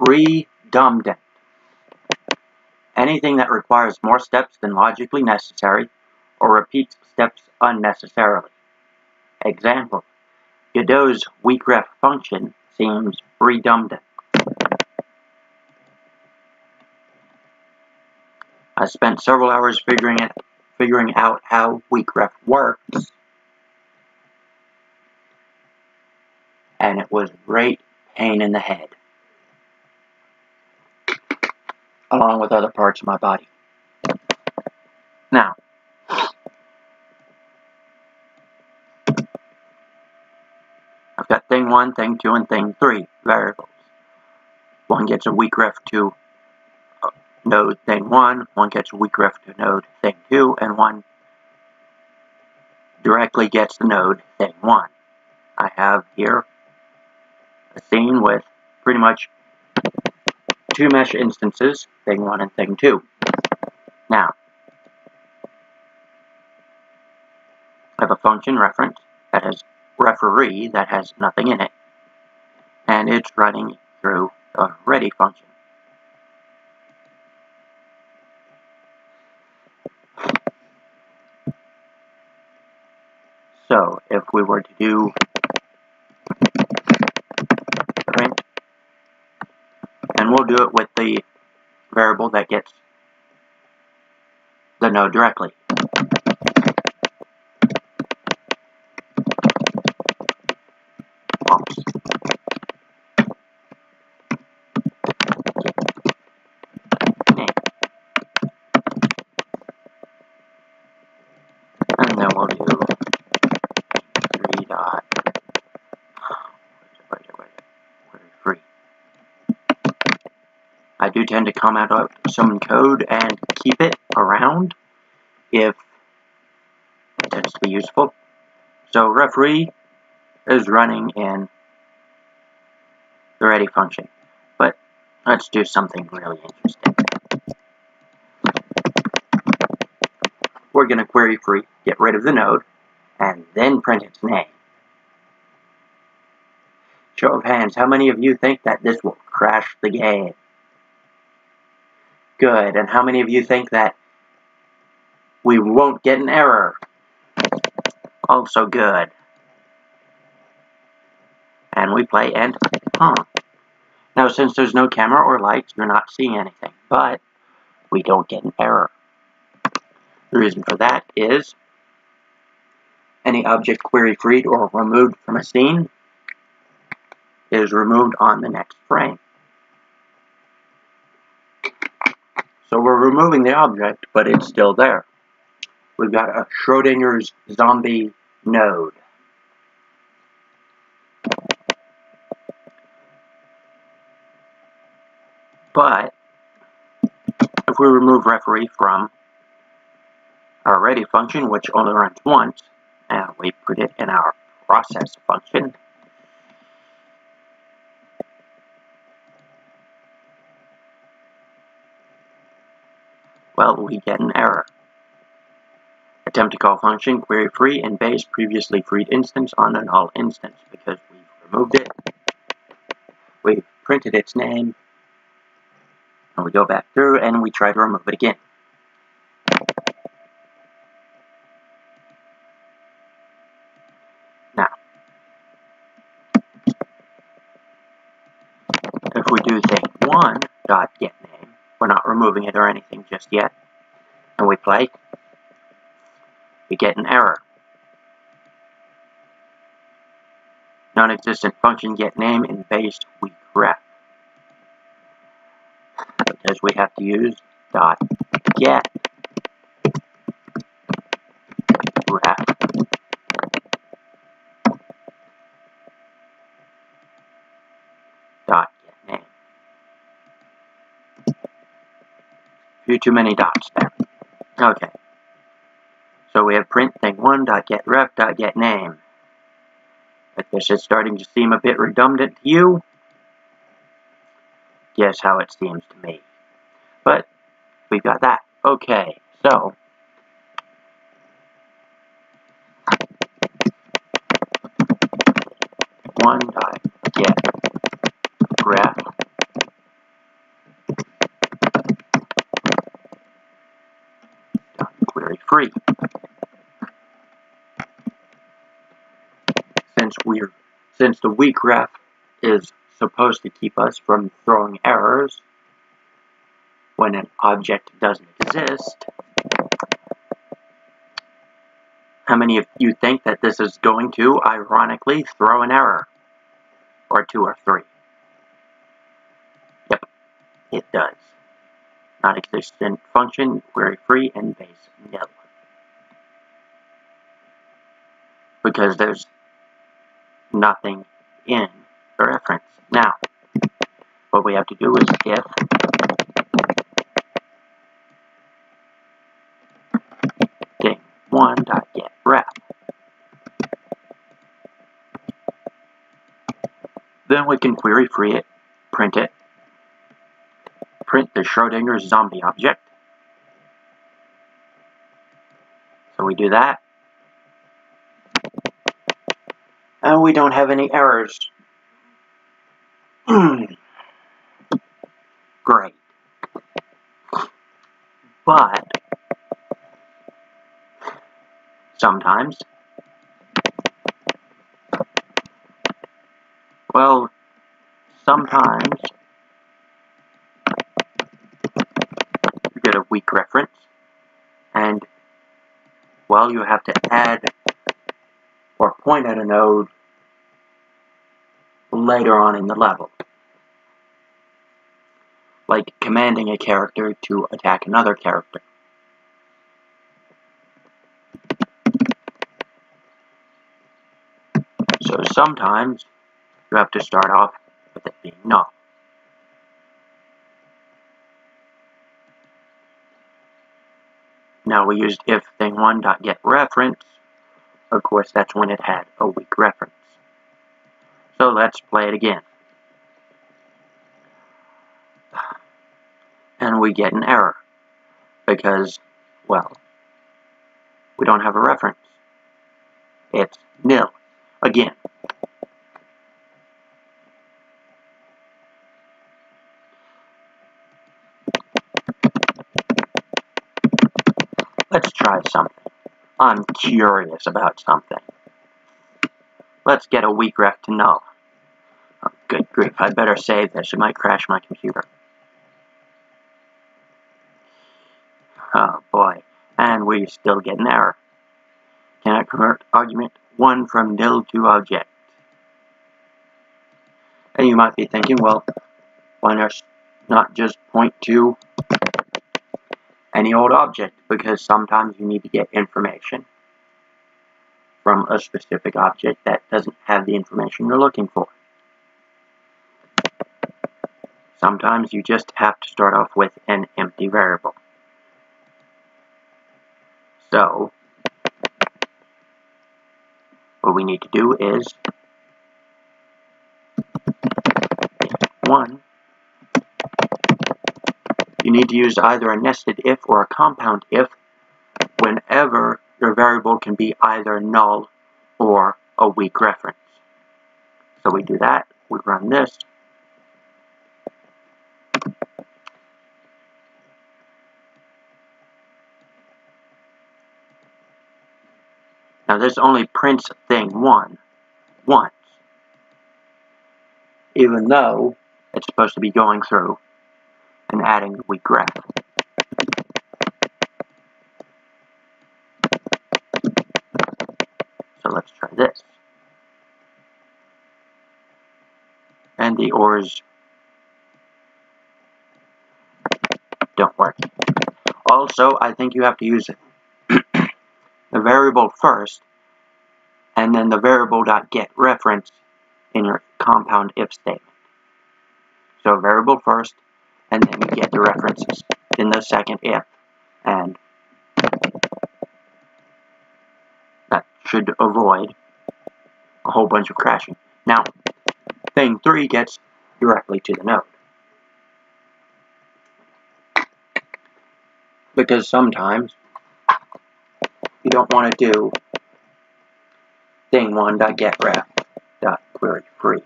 redundant. Anything that requires more steps than logically necessary or repeats steps unnecessarily. Example, Godot's weak ref function seems redundant. I spent several hours figuring it, figuring out how weak ref works, and it was great pain in the head, along with other parts of my body. Now, I've got thing 1, thing 2, and thing 3 variables. One gets a weak ref to node thing 1, one gets a weak ref to node thing 2, and one directly gets the node thing 1. I have here a scene with pretty much two mesh instances, thing 1 and thing 2. Now, I have a function reference that has referee that has nothing in it, and it's running through the ready function. So, if we were to do print, and we'll do it with the variable that gets the node directly. I do tend to comment out some code and keep it around if to be useful. So referee is running in the ready function. But let's do something really interesting. We're going to queue free, get rid of the node, and then print its name. Show of hands, how many of you think that this will crash the game? Good. And how many of you think that we won't get an error? Also good. And we play and, huh. Now, since there's no camera or lights, you're not seeing anything, but we don't get an error. The reason for that is any object queue freed or removed from a scene is removed on the next frame. So we're removing the object, but it's still there. We've got a Schrodinger's zombie node. But if we remove referee from our ready function, which only runs once, and we put it in our process function, well, we get an error. Attempt to call function queue free and base previously freed instance on a null instance because we've removed it. We've printed its name. And we go back through and we try to remove it again. Now, if we do thing one dot get removing it or anything just yet, and we play, we get an error. Non-existent function get name in base weak ref. Because we have to use dot get ref. Dot get name. Few too many dots there. Okay. So we have print thing one dot get ref dot get name. If this is starting to seem a bit redundant to you, guess how it seems to me. But we've got that. Okay, so one dot get free. Since we're since the weak ref is supposed to keep us from throwing errors when an object doesn't exist, how many of you think that this is going to, ironically, throw an error? Or two or three? Yep, it does. Not existent function, queue free, and base nil. Because there's nothing in the reference. Now, what we have to do is if ding one dot get ref. Then we can queue free it, print it, print the Schrodinger's zombie object. So we do that. And we don't have any errors. Great. But sometimes well sometimes you get a weak reference and well you have to add or point at a node later on in the level. Like commanding a character to attack another character. So sometimes you have to start off with it being null. Now we used if thing one dot get reference. Of course, that's when it had a weak reference. So let's play it again. And we get an error because, well, we don't have a reference. It's nil again. Let's try something. I'm curious about something. Let's get a weak ref to null. Oh, good grief, I'd better save this. It might crash my computer. Oh boy, and we still get an error. Cannot convert argument 1 from nil to object. And you might be thinking, well, why not just point to any old object? Because sometimes you need to get information from a specific object that doesn't have the information you're looking for. Sometimes you just have to start off with an empty variable. So, what we need to do is one, you need to use either a nested if or a compound if whenever your variable can be either null or a weak reference. So we do that, we run this, this only prints thing one, once, even though it's supposed to be going through and adding the weak ref. So let's try this. And the ORs don't work. Also, I think you have to use the variable first, and then the variable.get reference in your compound if statement. So variable first, and then you get the references in the second if. And that should avoid a whole bunch of crashing. Now, thing 3 gets directly to the node. Because sometimes you don't want to do thing one dot get ref dot queue free.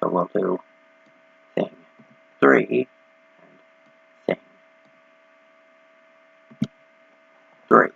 So we'll do thing three and thing three.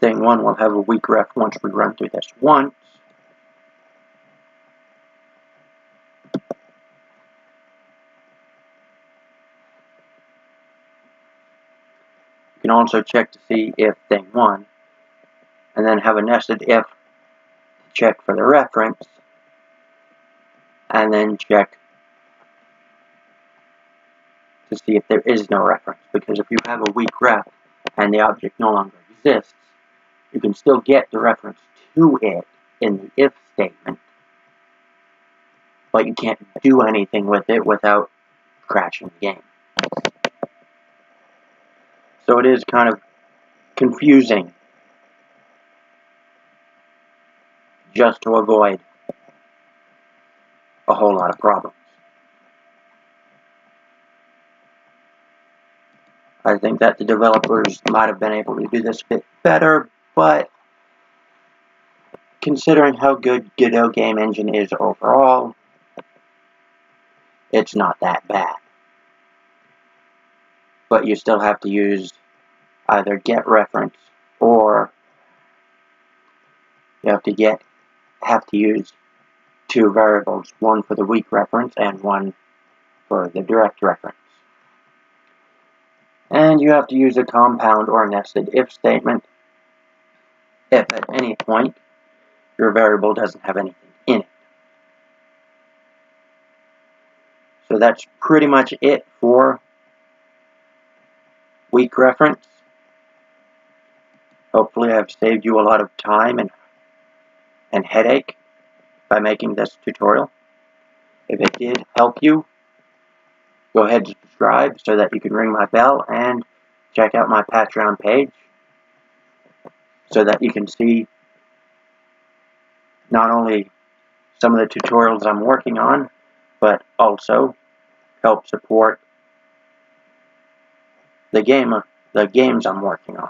Thing thing 1 will have a weak ref once we run through this once. You can also check to see if thing 1, and then have a nested if check for the reference, and then check to see if there is no reference. Because if you have a weak ref and the object no longer exists, you can still get the reference to it in the if statement, but you can't do anything with it without crashing the game. So it is kind of confusing just to avoid a whole lot of problems. I think that the developers might have been able to do this a bit better, but considering how good Godot Game Engine is overall, it's not that bad. But you still have to use either get reference or you have to get have to use two variables, one for the weak reference and one for the direct reference. And you have to use a compound or nested if statement if at any point your variable doesn't have anything in it. So that's pretty much it for weak reference. Hopefully I've saved you a lot of time and, and headache by making this tutorial. If it did help you, go ahead and subscribe so that you can ring my bell and check out my Patreon page so that you can see not only some of the tutorials I'm working on, but also help support the game, the games I'm working on.